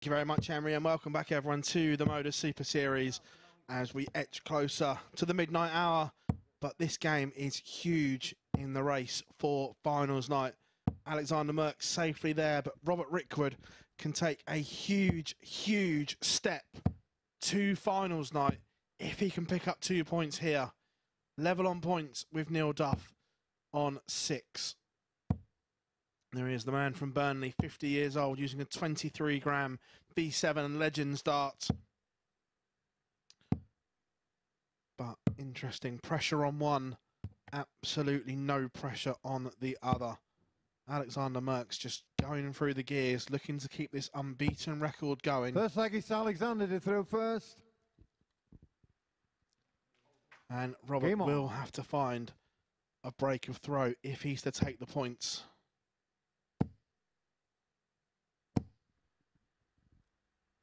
Thank you very much, Henry, and welcome back, everyone, to the Modus Super Series as we etch closer to the midnight hour. But this game is huge in the race for finals night. Alexander Merkx safely there, but Robert Rickwood can take a huge, huge step to finals night if he can pick up two points here. Level on points with Neil Duff on six. There he is, the man from Burnley, 50 years old, using a 23 gram V7 Legends dart. But interesting, pressure on one, absolutely no pressure on the other. Alexander Merkx just going through the gears, looking to keep this unbeaten record going. First leg is Alexander to throw first. And Robert will have to find a break of throw if he's to take the points.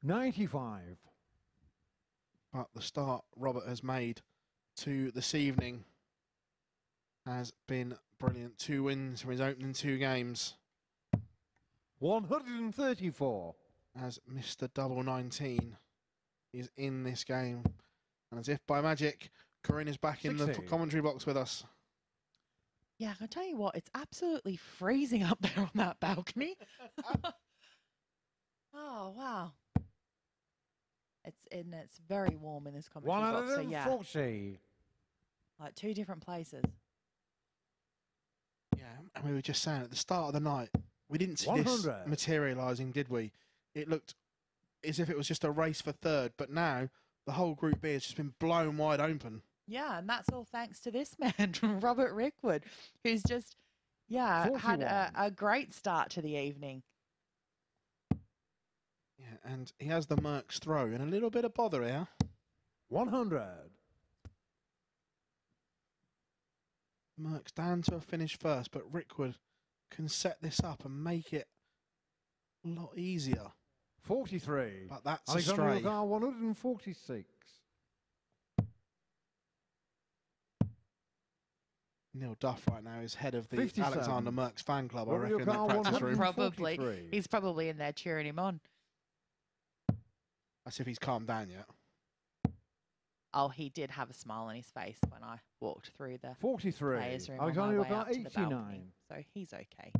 Ninety-five. But the start Robert has made to this evening has been brilliant. Two wins from his opening two games. 134. As Mr. Double 19 is in this game. And as if by magic, Corinne is back 60. in the commentary box with us. Yeah, I can tell you what, it's absolutely freezing up there on that balcony. oh wow. It's in it's very warm in this commentary box. So yeah. Like two different places. Yeah, and we were just saying at the start of the night, we didn't see 100. this materialising, did we? It looked as if it was just a race for third, but now the whole Group B has just been blown wide open. Yeah, and that's all thanks to this man, Robert Rickwood, who's just, yeah, 41. had a, a great start to the evening. Yeah, and he has the Merkx throw and a little bit of bother here. 100. Merkx down to a finish first, but Rickwood can set this up and make it a lot easier. 43. But that's Alexander a stray. 146. Neil Duff right now is head of the 57. Alexander Merkx fan club, I reckon, in that practice room. Probably. He's probably in there cheering him on. As if he's calmed down yet. Oh, he did have a smile on his face when I walked through the 43. players room Alexander on my way up 89. To the balcony, so he's okay.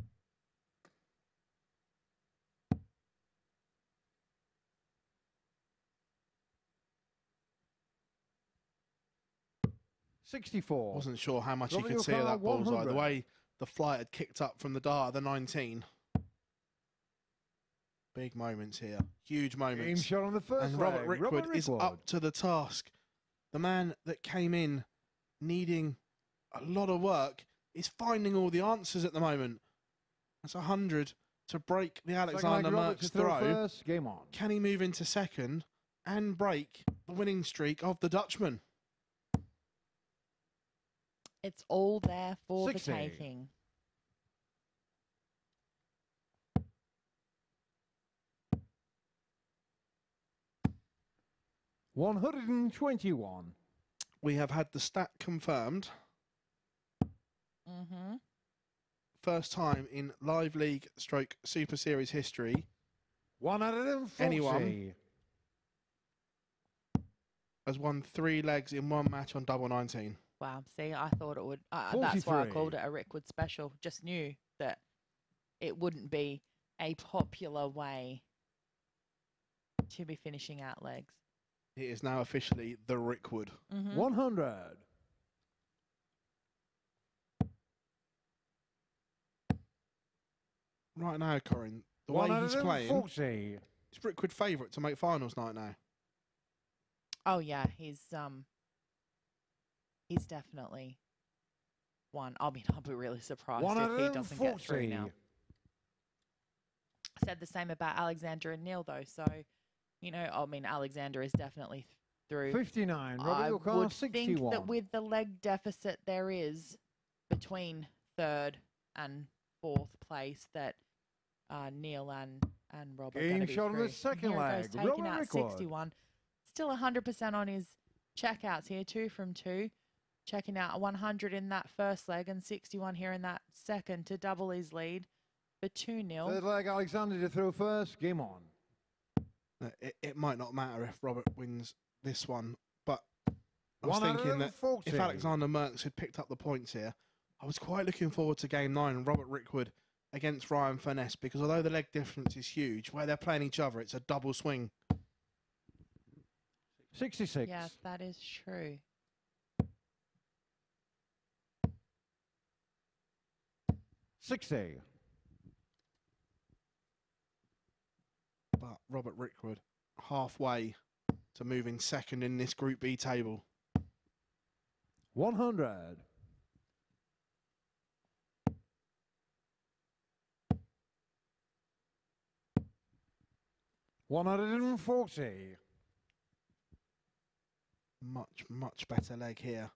Sixty-four. Wasn't sure how much Robert he could see of that bullseye. The way the flight had kicked up from the dart of the 19. Big moments here. Huge moments. Game shot on the first And Robert Rickwood, Robert Rickwood is up to the task the man that came in needing a lot of work is finding all the answers at the moment. That's a hundred to break the Alexander Merkx throw. First, game on. Can he move into second and break the winning streak of the Dutchman? It's all there for 60. the taking. 121. We have had the stat confirmed. Mm-hmm. First time in Live League stroke Super Series history. 140. Anyone has won three legs in one match on double 19. Wow. See, I thought it would. Uh, that's why I called it a Rickwood special. Just knew that it wouldn't be a popular way to be finishing out legs. He is now officially the Rickwood. Mm-hmm. 100. Right now, Corin, the way he's playing, it's Rickwood favourite to make finals night now. Oh yeah, he's um, he's definitely one. I mean, I'll be really surprised if he doesn't get through now. Said the same about Alexander and Neil though, so you know, I mean, Alexander is definitely through. 59. Robert I O'Connor, would 61. think that with the leg deficit there is between third and fourth place, that uh, Neil and and Robert. Game shot on the second leg. Robert out 61. Still 100% on his checkouts here, two from two. Checking out 100 in that first leg and 61 here in that second to double his lead for 2 0. Third leg, Alexander to throw first. Game on. It, it might not matter if Robert wins this one, but I was thinking that and forty. if Alexander Merkx had picked up the points here, I was quite looking forward to game nine, Robert Rickwood against Ryan Furness, because although the leg difference is huge, where they're playing each other, it's a double swing. 66. Yes, that is true. Sixty. But Robert Rickwood halfway to moving second in this Group B table. One hundred. One hundred and forty. Much, much better leg here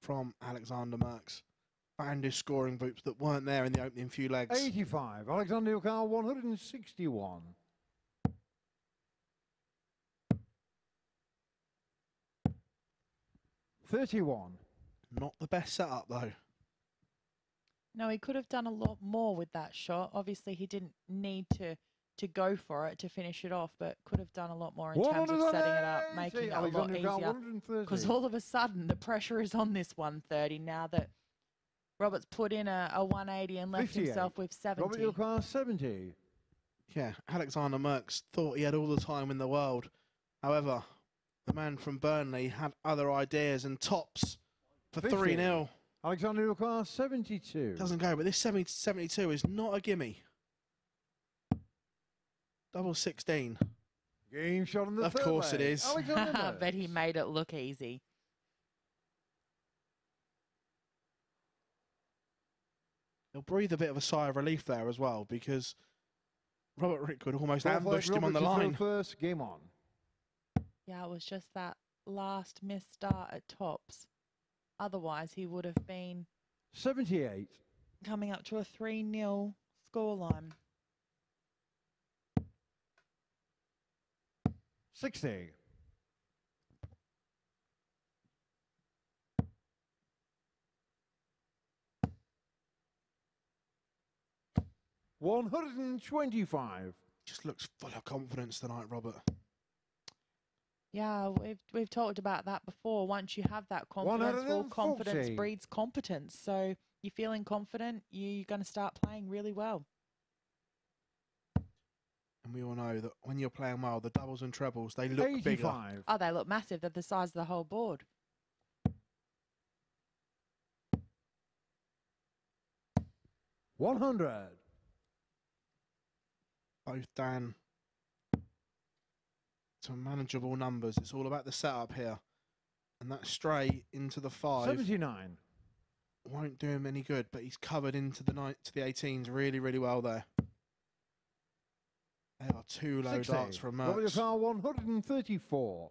from Alexander Merkx. And his scoring boots that weren't there in the opening few legs. Eighty-five. Alexander Yukar, one hundred and sixty-one. Thirty-one. Not the best setup though. No, he could have done a lot more with that shot. Obviously, he didn't need to to go for it to finish it off, but could have done a lot more in terms of setting it up, making it a lot Alexander easier. Because all of a sudden, the pressure is on this 130 now that Robert's put in a, a 180 and left 58. himself with 70. Robert 70. Yukar, seventy. Yeah, Alexander Merkx thought he had all the time in the world. However, the man from Burnley had other ideas and tops for 3 0. Alexander Yukar, seventy-two. Doesn't go, but this 70 72 is not a gimme. Double 16. Game shot on the Of third course it leg. is. Alexander I bet he made it look easy. He'll breathe a bit of a sigh of relief there as well because Robert Rickwood almost Fourth leg, ambushed him on the Robert to throw line. First game on. Yeah, it was just that last missed start at tops. Otherwise, he would have been 78. coming up to a 3 0 scoreline. 60. One hundred and twenty-five. Just looks full of confidence tonight, Robert. Yeah, we've we've talked about that before. Once you have that confidence, well, confidence breeds competence. So you're feeling confident, you're going to start playing really well. And we all know that when you're playing well, the doubles and trebles, they look bigger. Eighty-five. Oh, they look massive. They're the size of the whole board. One hundred. Both down to manageable numbers. It's all about the setup here. And that stray into the five Seventy-nine. won't do him any good, but he's covered into the night to the 18s really, really well there. They are two low 60. darts from Merkx. Yukar, one hundred and thirty-four.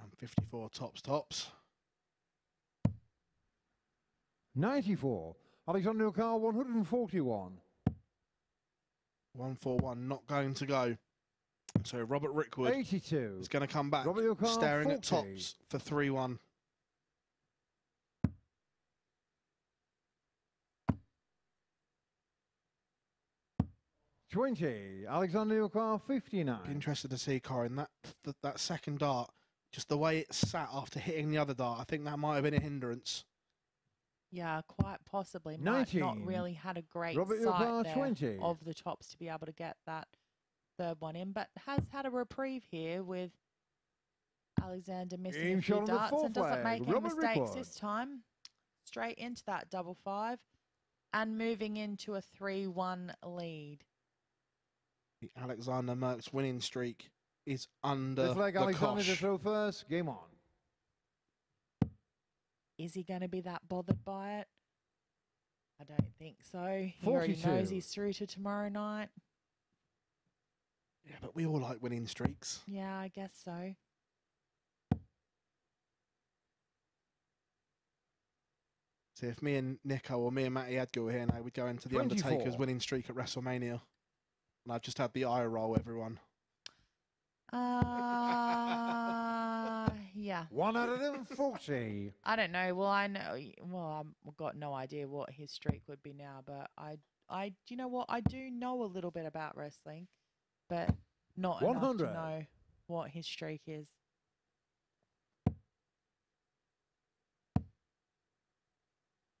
And 54 tops, tops. Ninety-four. Alexander Yukar, one and forty-one. not going to go. So Robert Rickwood Eighty-two. is going to come back, staring at tops for 3 1. Twenty. Alexander Yukar, Be fifty-nine. interested to see, Corin, that, th- that second dart, just the way it sat after hitting the other dart, I think that might have been a hindrance. Yeah, quite possibly. Might not really had a great Robert sight Yukar, there 20. of the tops to be able to get that third one in, but has had a reprieve here with Alexander missing Game a few shot on the darts fourth and doesn't leg. make any Robert mistakes Rickwood. this time. Straight into that double five and moving into a 3 1 lead. The Alexander Merkx winning streak is under Fifth leg, the Alexander to cosh. throw first. Game on. Is he going to be that bothered by it? I don't think so. He already knows he's through to tomorrow night. Yeah, but we all like winning streaks. Yeah, I guess so. So if me and Nico or me and Matty Edgar were here now, we'd go into the Undertaker's winning streak at WrestleMania. And I've just had the eye roll, everyone. Uh, yeah. One hundred and forty. I don't know. Well, I know. Well, I'm- I've got no idea what his streak would be now, but I I you know what? I do know a little bit about wrestling, but not enough to know what his streak is.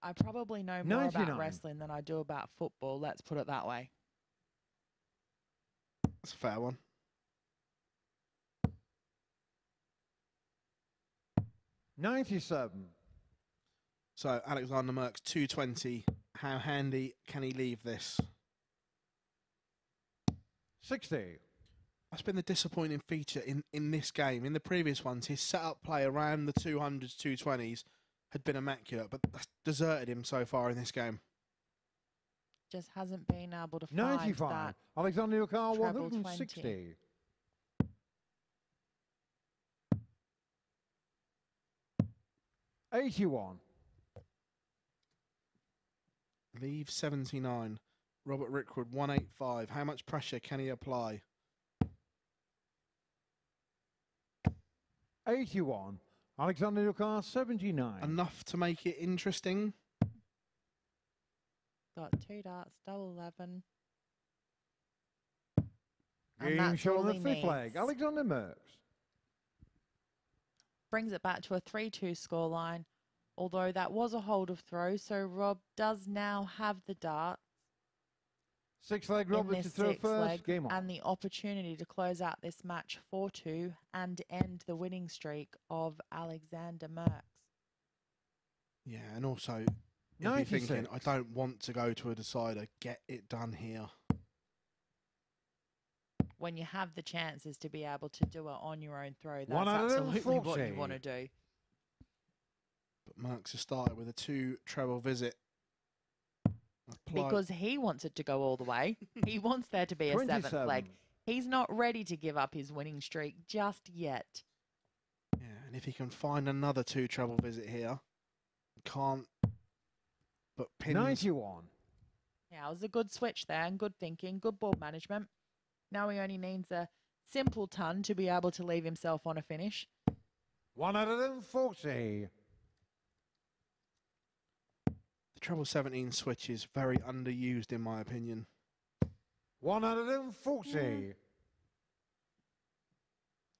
I probably know more 99. about wrestling than I do about football. Let's put it that way. That's a fair one. Ninety-seven. So Alexander Merkx 220. How handy can he leave this? Sixty. That's been the disappointing feature in, in this game. In the previous ones, his setup play around the 200s, 220s had been immaculate, but that's deserted him so far in this game. Just hasn't been able to find Ninety-five. that. Alexander Yukar, one treble and 20. Sixty. Eighty-one. Leave 79. Robert Rickwood 185. How much pressure can he apply? 81. Alexander Yukar, 79. Enough to make it interesting. Got two darts, double eleven. And Game that's show all on the he fifth leg. Alexander Merkx. Brings it back to a 3 2 scoreline. Although that was a hold of throw, so Rob does now have the dart Six leg in Robert this to throw first. leg Game on. and the opportunity to close out this match 4 2 and end the winning streak of Alexander Merkx. Yeah, and also you'll be thinking, I don't want to go to a decider. Get it done here. When you have the chances to be able to do it on your own throw, that's One out absolutely what you want to do. But Merkx has started with a two treble visit. Apply- Because he wants it to go all the way. he wants there to be a seventh leg. He's not ready to give up his winning streak just yet. yeah, and if he can find another two treble visit here, can't. But pins 91. Yeah, it was a good switch there and good thinking, good ball management. Now he only needs a simple ton to be able to leave himself on a finish. 140. the treble 17 switch is very underused in my opinion. 140.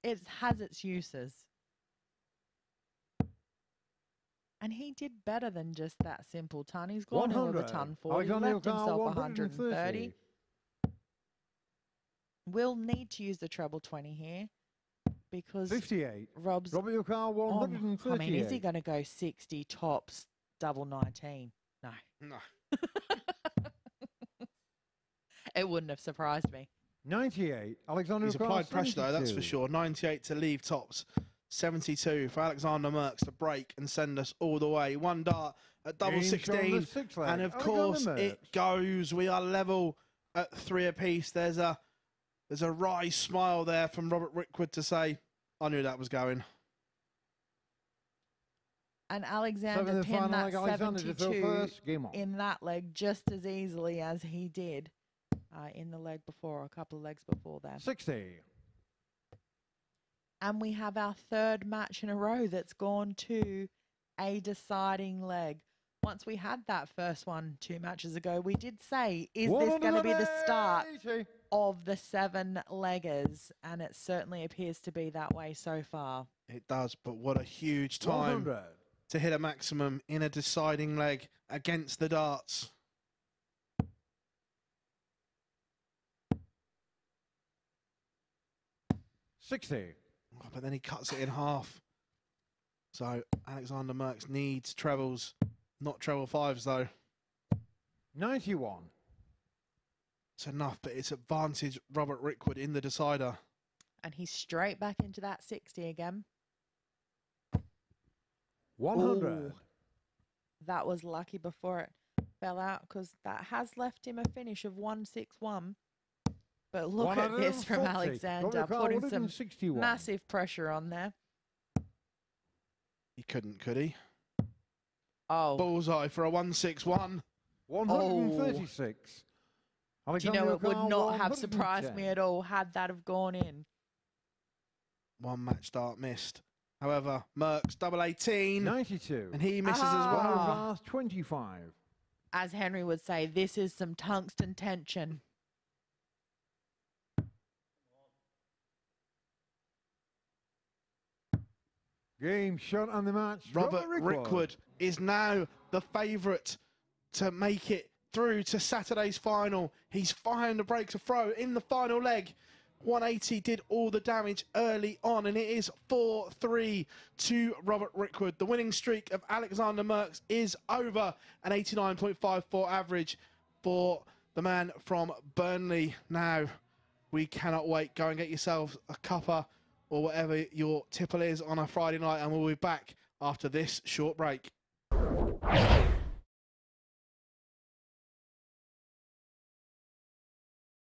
It has its uses. And he did better than just that simple ton. He's gone in with a ton for. He Alexander left himself 130. 130. We'll need to use the treble 20 here because 58. Rob's Robert Yukar, Oh, 138. I mean, is he going to go 60 tops, double 19? No. No. it wouldn't have surprised me. 98. Alexander He's Yukar, applied pressure though, that's for sure. 98 to leave tops. 72 for Alexander Merkx to break and send us all the way. One dart at double Game show on the 16. sixth. And of Alexander course Merkx. it goes. We are level at three apiece. There's a there's a wry smile there from Robert Rickwood to say, I knew that was going. And Alexander in pinned that leg. Alexander 72 first. Game on. in that leg just as easily as he did uh, in the leg before, a couple of legs before that. 60. And we have our third match in a row that's gone to a deciding leg. Once we had that first one two matches ago, we did say, is this going to be the start 180. Of the seven leggers? And it certainly appears to be that way so far. It does, but what a huge time 100. to hit a maximum in a deciding leg against the darts. Sixty. Oh, But then he cuts it in half. So Alexander Merkx needs trebles, not treble fives though. Ninety-one. It's enough, but it's advantage Robert Rickwood in the decider. And he's straight back into that 60 again. One hundred. Ooh. That was lucky before it fell out because that has left him a finish of 161. But look at this from Alexander, putting some massive pressure on there. He couldn't, could he? Oh, Bullseye for a 161. One hundred and thirty-six. Do you know, it would not have surprised me at all had that have gone in. One match start missed. However, Merkx double 18. Ninety-two. And he misses as Ah. well. Last twenty-five. as Henry would say, this is some tungsten tension. Game shot on the match. Robert, Robert Rickwood. Rickwood is now the favourite to make it through to Saturday's final. He's firing the break to throw in the final leg. 180 did all the damage early on, and it is 4 3 to Robert Rickwood. The winning streak of Alexander Merkx is over, an 89.54 average for the man from Burnley. Now, we cannot wait. Go and get yourselves a cuppa or whatever your tipple is on a Friday night, and we'll be back after this short break.